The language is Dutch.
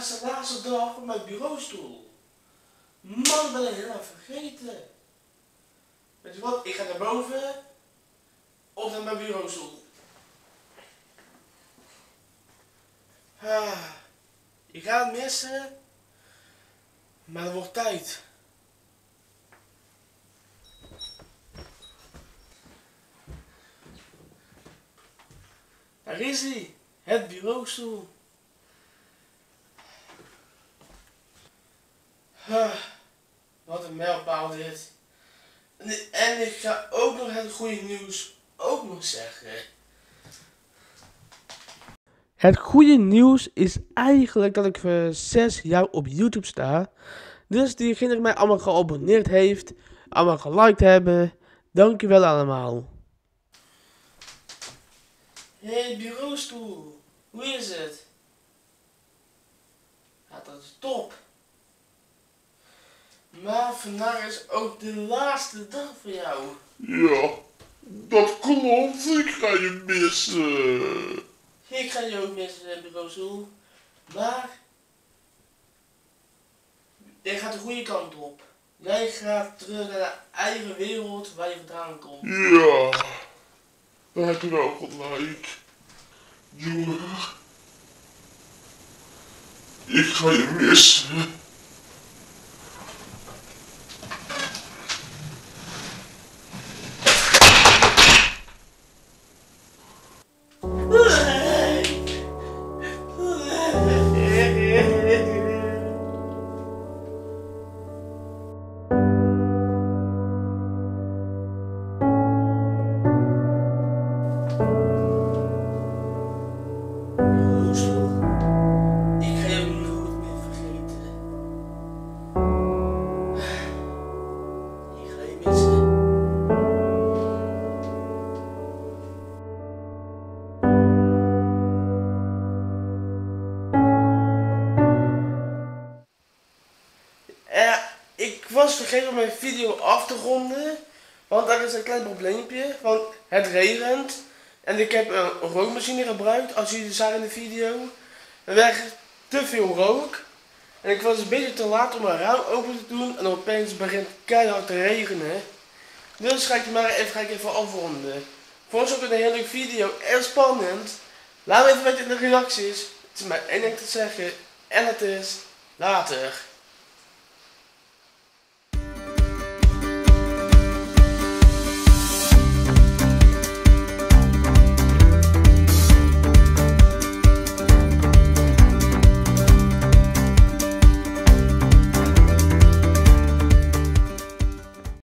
is de laatste dag van mijn bureaustoel. Man, ben ik helemaal vergeten. Weet je wat, ik ga naar boven. Of naar mijn bureaustoel. Ah, je gaat het missen. Maar het wordt tijd. Daar is hij. Het bureaustoel. Ah, wat een mijlpaal dit. En, en ik ga ook nog het goede nieuws ook nog zeggen. Het goede nieuws is eigenlijk dat ik voor 6 jaar op YouTube sta. Dus diegene die mij allemaal geabonneerd heeft, allemaal geliked hebben, dankjewel allemaal. hey, bureaustoel, hoe is het? Ja, dat is top. Maar vandaag is ook de laatste dag voor jou. Ja, dat klopt. Ik ga je missen. Ik ga je ook missen, bureaustoel. Maar jij gaat de goede kant op. Jij gaat terug naar de eigen wereld waar je vandaan komt. Ja, daar heb je wel gelijk. Jongen, ik ga je missen. Was vergeten om mijn video af te ronden. Want er is een klein probleempje. Want het regent. En ik heb een rookmachine gebruikt. Als jullie zagen in de video. Er werd te veel rook. En ik was een beetje te laat om mijn raam open te doen. En opeens begint keihard te regenen. Dus ga ik maar even, ga ik even afronden. Vond je ook een hele leuke video en spannend? Laat me even weten in de reacties. Het is maar één ding te zeggen. En het is later.